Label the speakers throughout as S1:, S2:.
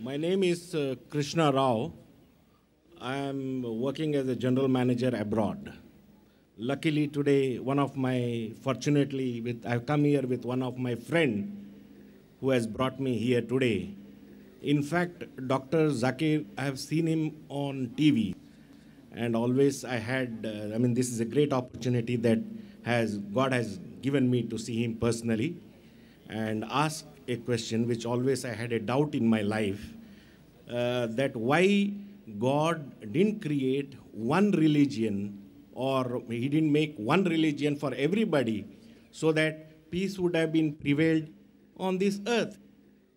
S1: My name is uh, Krishna Rao. I am working as a general manager abroad. Luckily today, one of my, fortunately, with, I've come here with one of my friend who has brought me here today. In fact, Dr. Zakir, I have seen him on TV, and always I had, uh, I mean, this is a great opportunity that has God has given me to see him personally and ask a question which always I had a doubt in my life uh, that why God didn't create one religion or he didn't make one religion for everybody so that peace would have been prevailed on this earth.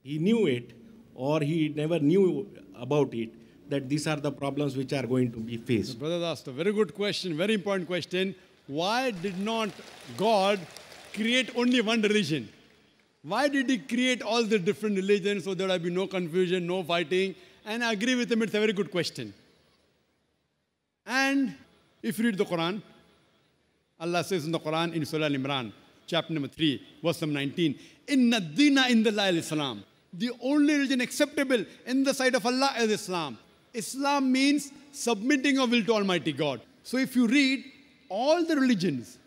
S1: He knew it or he never knew about it that these are the problems which are going to be faced.
S2: Brother asked a very good question, very important question. Why did not God create only one religion? Why did he create all the different religions so there will be no confusion, no fighting? And I agree with him, it's a very good question. And if you read the Quran, Allah says in the Quran in Surah Al-Imran, chapter number 3, verse number 19, Inna dina in the Islam. The only religion acceptable in the sight of Allah is Islam. Islam means submitting of will to Almighty God. So if you read all the religions,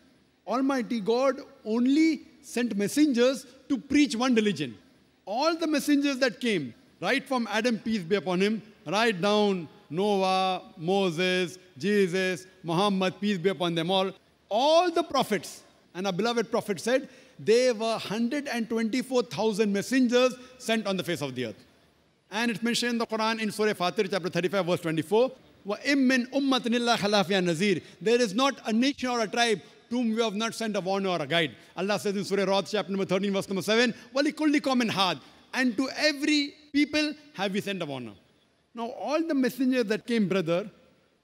S2: Almighty God only sent messengers to preach one religion. All the messengers that came, right from Adam, peace be upon him, right down Noah, Moses, Jesus, Muhammad, peace be upon them all, all the prophets, and our beloved prophet said, there were 124,000 messengers sent on the face of the earth. And it's mentioned in the Quran in Surah Fatir, chapter 35, verse 24. There is not a nation or a tribe to whom we have not sent a warner or a guide. Allah says in Surah Rad, chapter number 13, verse number 7, وَلِكُلِّ قَوْمٍ had, And to every people have we sent a warner. Now, all the messengers that came, brother,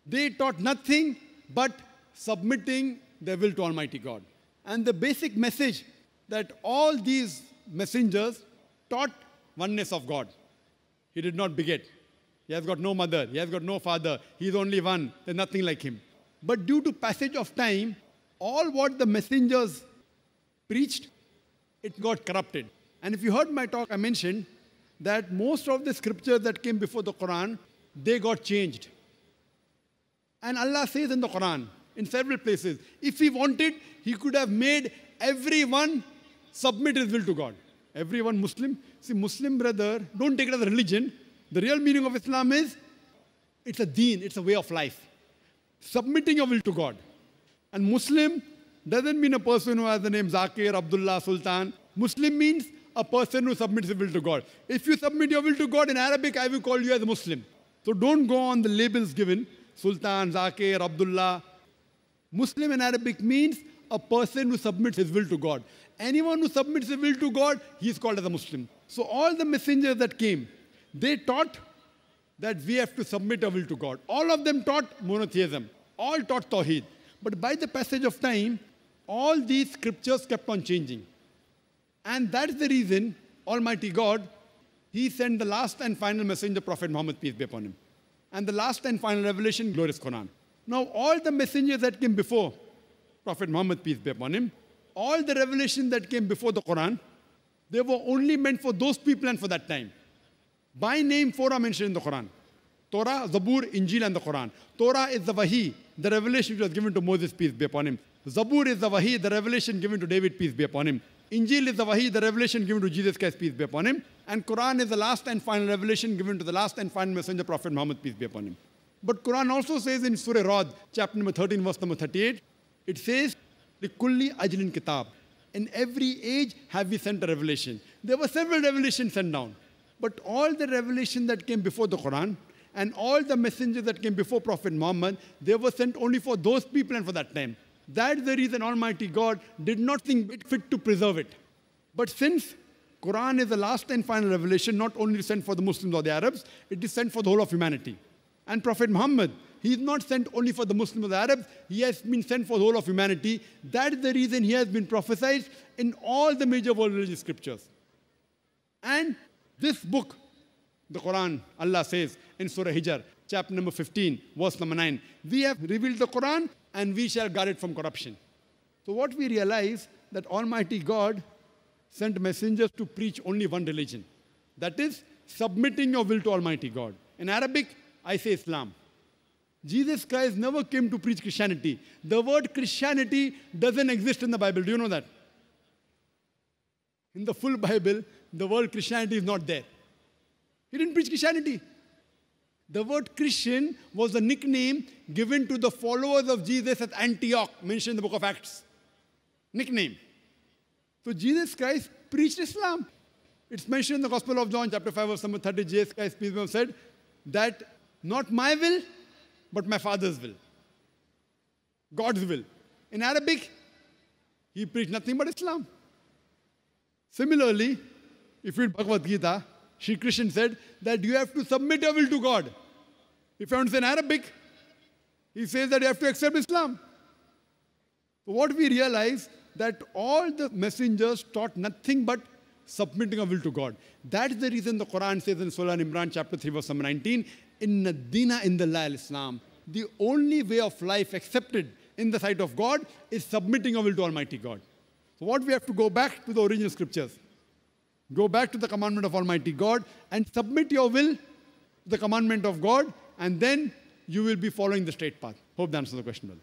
S2: they taught nothing but submitting their will to Almighty God. And the basic message that all these messengers taught oneness of God. He did not beget. He has got no mother. He has got no father. He is only one. There's nothing like him. But due to passage of time, all what the messengers preached, it got corrupted. And if you heard my talk, I mentioned that most of the scriptures that came before the Quran, they got changed. And Allah says in the Quran, in several places, if He wanted, He could have made everyone submit his will to God. Everyone Muslim. See, Muslim brother, don't take it as a religion. The real meaning of Islam is it's a deen, it's a way of life. Submitting your will to God. And Muslim doesn't mean a person who has the name Zakir, Abdullah, Sultan. Muslim means a person who submits his will to God. If you submit your will to God in Arabic, I will call you as a Muslim. So don't go on the labels given Sultan, Zakir, Abdullah. Muslim in Arabic means a person who submits his will to God. Anyone who submits his will to God, he is called as a Muslim. So all the messengers that came, they taught that we have to submit our will to God. All of them taught monotheism. All taught Tawheed. But by the passage of time, all these scriptures kept on changing. And that's the reason Almighty God, He sent the last and final messenger, Prophet Muhammad, peace be upon him. And the last and final revelation, glorious Quran. Now, all the messengers that came before Prophet Muhammad, peace be upon him, all the revelation that came before the Quran, they were only meant for those people and for that time. By name, four are mentioned in the Quran. Torah, Zabur, Injil, and the Quran. Torah is the Wahi, the revelation which was given to Moses, peace be upon him. Zabur is the Wahi, the revelation given to David, peace be upon him. Injil is the Wahi, the revelation given to Jesus Christ, peace be upon him. And Quran is the last and final revelation given to the last and final messenger, Prophet Muhammad, peace be upon him. But Quran also says in Surah Rad, chapter number 13, verse number 38, it says, kulli ajlin kitab. In every age have we sent a revelation. There were several revelations sent down. But all the revelation that came before the Quran and all the messengers that came before Prophet Muhammad, they were sent only for those people and for that time. That's the reason Almighty God did not think it fit to preserve it. But since Quran is the last and final revelation, not only sent for the Muslims or the Arabs, it is sent for the whole of humanity. And Prophet Muhammad, he is not sent only for the Muslims or the Arabs, he has been sent for the whole of humanity. That is the reason he has been prophesied in all the major world religious scriptures. And this book, the Quran, Allah says in Surah Hijr, chapter number 15, verse number 9, we have revealed the Quran and we shall guard it from corruption. So what we realize that Almighty God sent messengers to preach only one religion. That is submitting your will to Almighty God. In Arabic, I say Islam. Jesus Christ never came to preach Christianity. The word Christianity doesn't exist in the Bible. Do you know that? In the full Bible, the word Christianity is not there. He didn't preach Christianity. The word Christian was a nickname given to the followers of Jesus at Antioch, mentioned in the book of Acts. Nickname. So Jesus Christ preached Islam. It's mentioned in the Gospel of John, chapter 5, verse number 30. Jesus Christ, peace be upon said that not my will, but my Father's will. God's will. In Arabic, he preached nothing but Islam. Similarly, if you read Bhagavad Gita, Sri Krishna said that you have to submit your will to God. If you understand Arabic, he says that you have to accept Islam. So what we realize that all the messengers taught nothing but submitting our will to God. That is the reason the Quran says in Surah Imran chapter 3 verse number 19, Inna dina in the Islam. The only way of life accepted in the sight of God is submitting our will to Almighty God. So what we have to go back to the original scriptures. Go back to the commandment of Almighty God and submit your will to the commandment of God, and then you will be following the straight path. Hope that answers the question well.